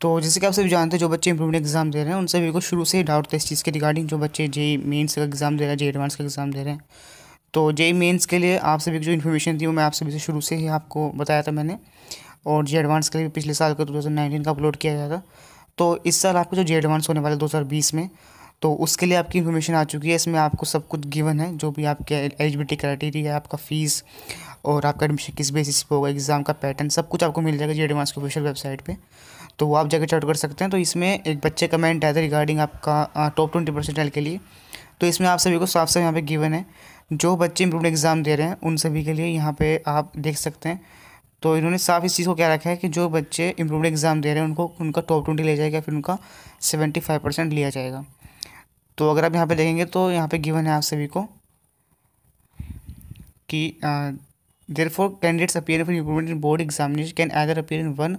तो जैसे कि आप सभी जानते हैं, जो बच्चे इंप्रूवमेंट एग्ज़ाम दे रहे हैं, उन सभी को शुरू से ही डाउट था इस चीज़ के रिगार्डिंग जो बच्चे जेई मेंस का एग्ज़ाम दे रहे हैं जे एडवांस का एग्ज़ाम दे रहे हैं। तो जेई मेंस के लिए आप सभी की जो इन्फॉर्मेशन थी वो मैं आप सभी से शुरू से ही आपको बताया था मैंने। और जे एडवांस के लिए पिछले साल का टू का अपलोड किया गया था तो इस साल आपको जो जे एडवांस होने वाले दो हज़ार बीस में तो उसके लिए आपकी इन्फॉर्मेशन आ चुकी है। इसमें आपको सब कुछ गिवन है, जो भी आपके एलिजिबिलिटी क्राइटेरिया है, आपका फ़ीस और आपका एडमिशन किस बेसिस पे होगा एग्ज़ाम का पैटर्न सब कुछ आपको मिल जाएगा जी एडवांस की ऑफिशियल वेबसाइट पे। तो वो आप जाकर चेक कर सकते हैं। तो इसमें एक बच्चे कमेंट आया था रिगार्डिंग आपका टॉप ट्वेंटी परसेंटाइल के लिए। तो इसमें आप सभी को साफ़ साफ़ यहाँ पे गिवन है। जो बच्चे इम्प्रूव एग्ज़ाम दे रहे हैं, उन सभी के लिए यहाँ पे आप देख सकते हैं। तो इन्होंने साफ़ इस चीज़ को क्या रखा है कि जो बच्चे इम्प्रूवड एग्ज़ाम दे रहे हैं, उनको, उनका टॉप ट्वेंटी ले जाएगा, फिर उनका सेवेंटी फाइव परसेंट लिया जाएगा। तो अगर आप यहाँ पे देखेंगे तो यहाँ पे गिवन है आप सभी को कि there four candidates appear for in board examination can either appear in one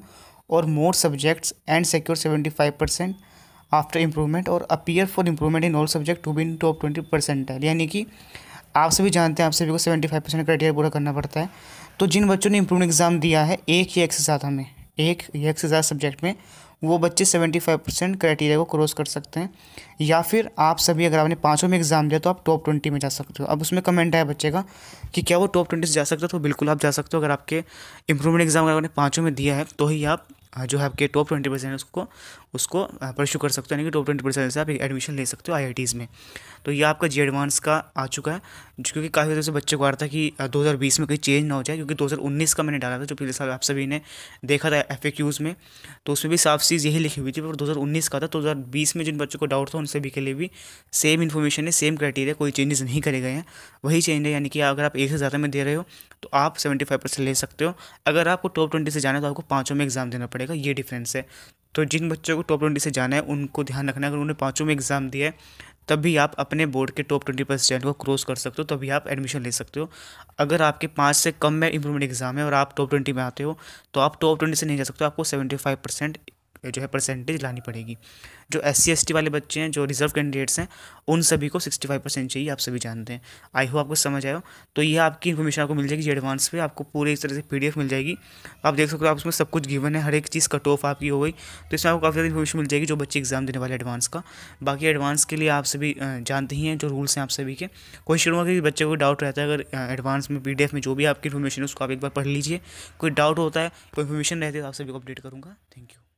or more subjects and secure seventy five percent after improvement or appear for improvement in all subject to be in top twenty percent है यानी कि आप सभी जानते हैं, आप सभी को सेवेंटी फाइव परसेंट क्राइटेरिया पूरा करना पड़ता है। तो जिन बच्चों ने इम्प्रूवमेंट एग्ज़ाम दिया है, एक या एक से ज़्यादा में एक या एक से ज़्यादा सब्जेक्ट में वो बच्चे सेवेंटी फाइव परसेंट क्राइटेरिया को क्रॉस कर सकते हैं। या फिर आप सभी अगर आपने पाँचों में एग्ज़ाम दिया तो आप टॉप ट्वेंटी में जा सकते हो। अब उसमें कमेंट आया बच्चे का कि क्या वो टॉप ट्वेंटी से जा सकते हो? तो बिल्कुल आप जा सकते हो। अगर आपके इंप्रूवमेंट एग्ज़ाम अगर आपने पाँचों में दिया है तो ही आप, जो है आपके टॉप ट्वेंटी परसेंट उसको उसको परस्यू कर सकते हो, यानी कि टॉप ट्वेंटी परसेंट से आप एडमिशन ले सकते हो आई में। तो ये आपका जी एडवांस का आ चुका है क्योंकि काफ़ी तरह से बच्चे को आ रहा था कि 2020 में कोई चेंज ना हो जाए, क्योंकि 2019 का मैंने डाला था, जो पिछले साल आप सभी ने देखा था एफ़ में। तो उसमें भी साफ़ चीज़ यही लिखी हुई थी, पर दो हज़ार उन्नीस का था दो हज़ार बीस में जिन बच्चों को डाउट था, उन सभी के लिए भी सेम इन्फॉर्मेशन है सेम क्राइटेरिया कोई चेंजेस नहीं करे गए हैं। वही चेंज है, यानी कि अगर आप एक से ज़्यादा में दे रहे हो तो आप सेवेंटी ले सकते हो। अगर आपको टॉप ट्वेंटी से जाना है तो आपको पाँचों में एग्ज़ाम देना पड़ेगा, ये डिफरेंस है। तो जिन बच्चों को टॉप ट्वेंटी से जाना है, उनको ध्यान रखना है। अगर उन्होंने पाँचों में एग्ज़ाम दिया है, तभी आप अपने बोर्ड के टॉप ट्वेंटी परसेंट को क्रॉस कर सकते हो, तभी आप एडमिशन ले सकते हो। अगर आपके पाँच से कम में इंप्रूवमेंट एग्ज़ाम है और आप टॉप ट्वेंटी में आते हो तो आप टॉप ट्वेंटी से नहीं जा सकते आपको सेवेंटी फाइव परसेंट जो है परसेंटेज लानी पड़ेगी। जो एस सी एस टी वाले बच्चे हैं, जो रिज़र्व कैंडिडेट्स हैं, उन सभी को सिक्सटी फाइव परसेंट चाहिए, आप सभी जानते हैं। आई हो आपको समझ आया तो ये आपकी इन्फॉर्मेशन आपको मिल जाएगी जी एडवांस पे। आपको पूरे इस तरह से पीडीएफ मिल जाएगी। आप देख सकते हो, आप उसमें सब कुछ गिवन है। हर एक चीज़ कट ऑफ़ आपकी हो गई। तो इसमें आपको काफ़ी ज़्यादा इन्फॉर्मेशन मिल जाएगी जो बच्चे एग्ज़ाम देने वाले एडवांस का। बाकी एडवांस के लिए आप सभी जानते ही हैं जो रूल्स हैं आप सभी के। कोशिश करूँगा कि बच्चे को डाउट रहता है, अगर एडवांस में पीडीएफ में जो भी आपकी इन्फॉर्मेशन है, उसको आप एक बार पढ़ लीजिए। कोई डाउट होता है, कोई इन्फॉर्मेशन रहती है तो आप सभी को अपडेट करूँगा। Thank you